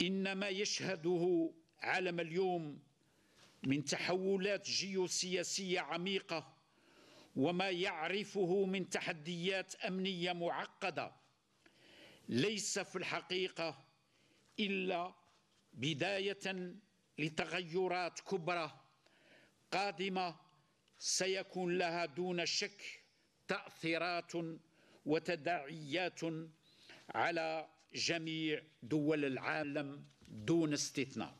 إن ما يشهده عالم اليوم من تحولات جيوسياسية عميقة وما يعرفه من تحديات أمنية معقدة. ليس في الحقيقة إلا بداية لتغيرات كبرى قادمة سيكون لها دون شك تأثيرات وتداعيات على جميع دول العالم دون استثناء.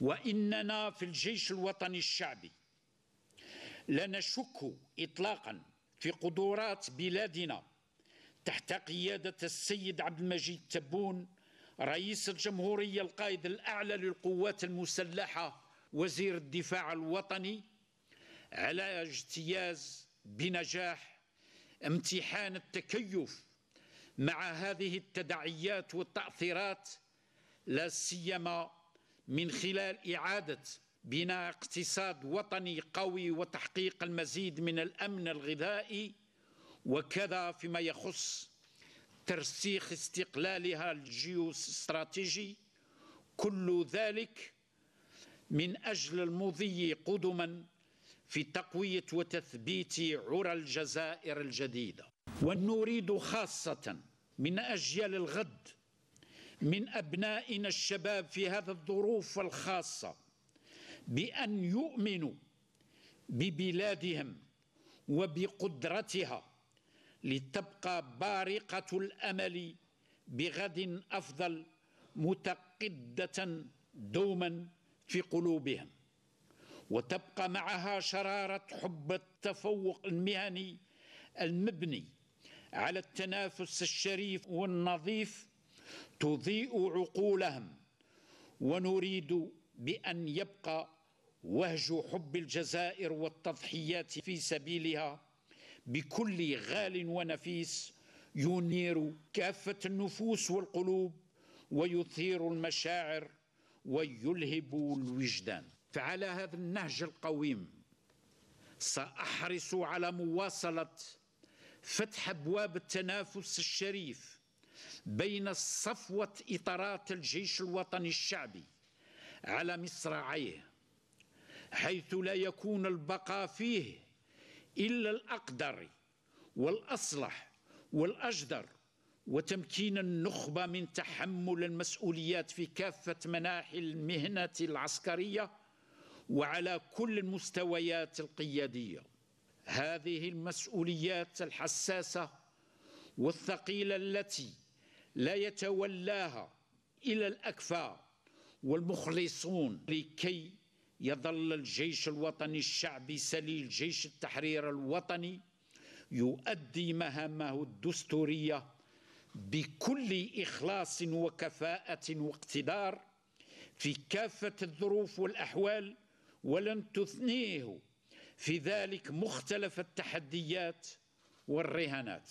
وإننا في الجيش الوطني الشعبي لا نشك إطلاقا في قدرات بلادنا تحت قيادة السيد عبد المجيد تبون رئيس الجمهورية القائد الأعلى للقوات المسلحة وزير الدفاع الوطني على اجتياز بنجاح امتحان التكيف مع هذه التداعيات والتأثيرات لا سيما من خلال إعادة بناء اقتصاد وطني قوي وتحقيق المزيد من الأمن الغذائي وكذا فيما يخص ترسيخ استقلالها الجيوستراتيجي. كل ذلك من أجل المضي قدما في تقوية وتثبيت عرى الجزائر الجديدة. ونريد خاصة من أجيال الغد من أبنائنا الشباب في هذه الظروف الخاصة بأن يؤمنوا ببلادهم وبقدرتها لتبقى بارقة الأمل بغد أفضل متقدة دوما في قلوبهم. وتبقى معها شرارة حب التفوق المهني المبني على التنافس الشريف والنظيف تضيء عقولهم ونريد بأن يبقى وهج حب الجزائر والتضحيات في سبيلها بكل غال ونفيس ينير كافة النفوس والقلوب ويثير المشاعر ويلهب الوجدان. فعلى هذا النهج القويم سأحرص على مواصلة فتح أبواب التنافس الشريف بين الصفوة إطارات الجيش الوطني الشعبي على مصراعيه حيث لا يكون البقاء فيه إلا الأقدر والأصلح والأجدر وتمكين النخبة من تحمل المسؤوليات في كافة مناحي المهنة العسكرية وعلى كل المستويات القيادية. هذه المسؤوليات الحساسة والثقيلة التي لا يتولاها إلى الأكفاء والمخلصون لكي يظل الجيش الوطني الشعبي سليل جيش التحرير الوطني يؤدي مهامه الدستورية بكل إخلاص وكفاءة واقتدار في كافة الظروف والأحوال ولن تثنيه في ذلك مختلف التحديات والرهانات.